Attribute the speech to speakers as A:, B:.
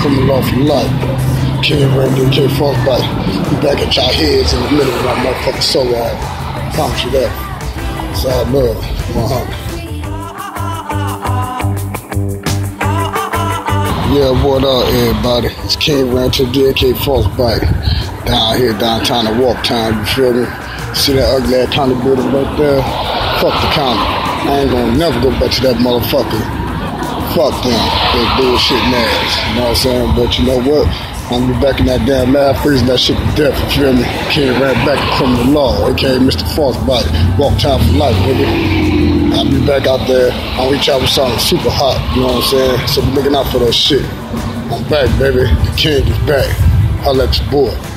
A: criminal law for life. King Randy, King Frozbyte. We back at y'all heads in the middle of my motherfucking soul uh, I promise you that. It's all love, 100. Yeah, what up, everybody? It's King Rancher, DK Frozbyte. Down here, downtown at Walk time, you feel me? See that ugly ass county building right there? Fuck the county. I ain't gonna never go back to that motherfucker. Fuck them. They bullshit ass. You know what I'm saying? But you know what? I'm gonna be back in that damn lab freezing that shit to death, you feel me? King ran back to criminal law, aka Mr. Frozbyte. Walk time for life, baby. I'll be back out there. I'll reach out with something super hot, you know what I'm saying? So be looking out for that shit. I'm back, baby. The king is back. Holla at your boy.